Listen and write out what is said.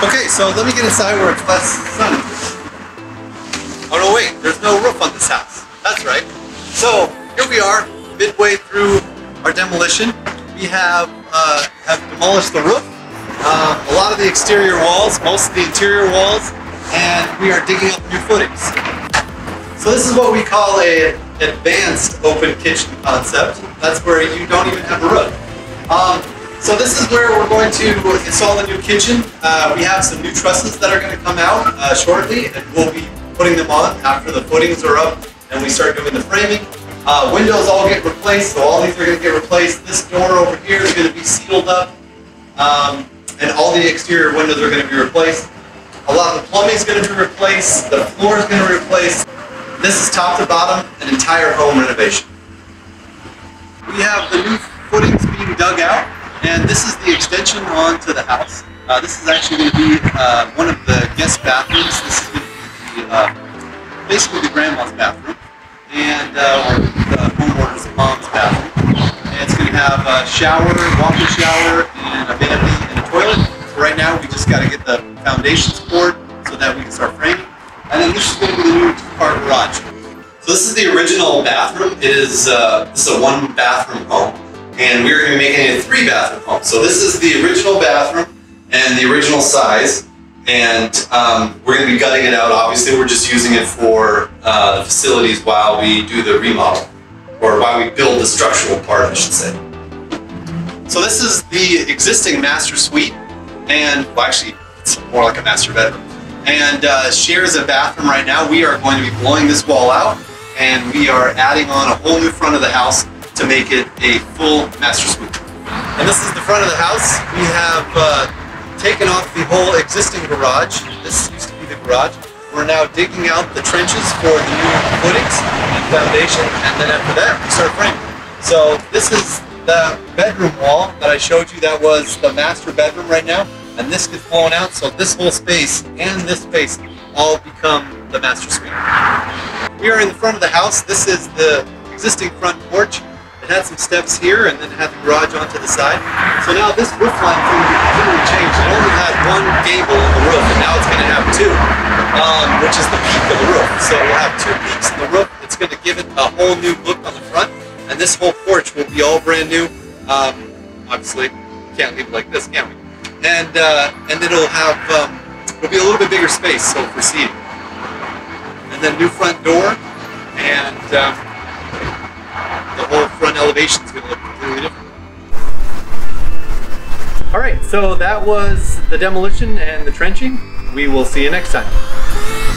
Okay, so let me get inside where it's less sunny. Oh no, wait, there's no roof on this house. That's right. So here we are, midway through our demolition. We have uh, have demolished the roof, um, a lot of the exterior walls, most of the interior walls, and we are digging up new footings. So this is what we call a advanced open kitchen concept. That's where you don't even have a roof. Um, so this is where we're going to install the new kitchen. Uh, we have some new trusses that are going to come out uh, shortly, and we'll be putting them on after the footings are up and we start doing the framing. Uh, windows all get replaced, so all these are going to get replaced. This door over here is going to be sealed up, um, and all the exterior windows are going to be replaced. A lot of the plumbing is going to be replaced. The floor is going to be replaced. This is top to bottom, an entire home renovation. We have the new footings being dug out, and this is the extension onto the house. Uh, this is actually going to be uh, one of the guest bathrooms. This is going to be uh, basically the grandma's bathroom, and uh, the homeowner's mom's bathroom. And it's going to have a shower, walk-in shower, and a vanity and a toilet. So right now, we just got to get the foundations poured so that we can start framing. And then this is going to be the new two-car garage. So this is the original bathroom. It is uh, this is a one bathroom home, and we're going to be making a three bathroom home. So this is the original bathroom and the original size, and um, we're going to be gutting it out. Obviously, we're just using it for uh, the facilities while we do the remodel, or while we build the structural part, I should say. So this is the existing master suite, and well, actually, it's more like a master bedroom and uh, shares a bathroom right now. We are going to be blowing this wall out and we are adding on a whole new front of the house to make it a full master suite. And this is the front of the house. We have uh, taken off the whole existing garage. This used to be the garage. We're now digging out the trenches for the new footings and foundation, and then after that, we start framing. So this is the bedroom wall that I showed you that was the master bedroom right now and this gets blown out, so this whole space and this space all become the master suite. We are in the front of the house. This is the existing front porch. It had some steps here, and then had the garage onto the side. So now this roof line completely changed. It only had one gable in the roof, and now it's going to have two, um, which is the peak of the roof. So we'll have two peaks in the roof. It's going to give it a whole new look on the front, and this whole porch will be all brand new. Um, obviously, can't leave it like this, can we? and uh, and it'll have um, it'll be a little bit bigger space so for seating. And then new front door, and um, whole front elevation is going to look completely different. All right, so that was the demolition and the trenching. We will see you next time.